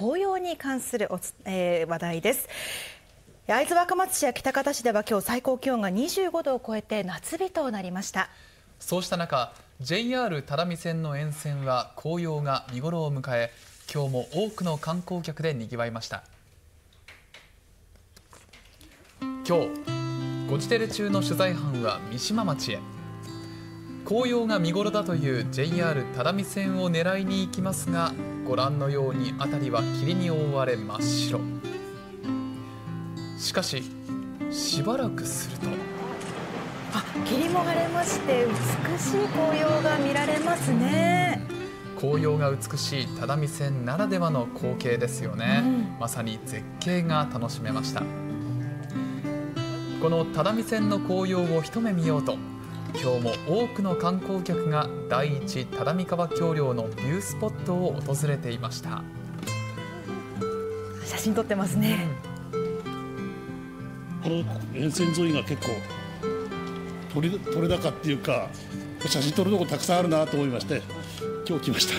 紅葉に関するおつ、えー、話題です。会津若松市や喜多方市では今日最高気温が25度を超えて夏日となりました。そうした中 JR 只見線の沿線は紅葉が見頃を迎え今日も多くの観光客で賑わいました。今日ゴジテレ中の取材班は三島町へ。紅葉が見頃だという JR 只見線を狙いに行きますがご覧のように辺りは霧に覆われ真っ白。しかししばらくするとあ霧も晴れまして美しい紅葉が見られますね。紅葉が美しい只見線ならではの光景ですよね、うん、まさに絶景が楽しめました。この只見線の紅葉を一目見ようと今日も多くの観光客が第一只見川橋梁のビュースポットを訪れていました。写真撮ってますね、この沿線沿いが結構取れ取れ高っていうか写真撮るとこたくさんあるなと思いまして今日来ました。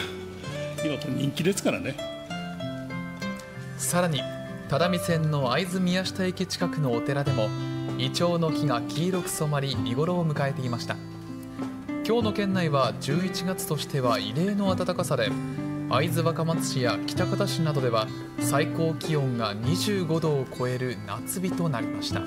今人気ですからね。さらに只見線の会津宮下駅近くのお寺でもイチョウの木が黄色く染まり見頃を迎えていました。今日の県内は11月としては異例の暖かさで会津若松市や喜多方市などでは最高気温が25度を超える夏日となりました。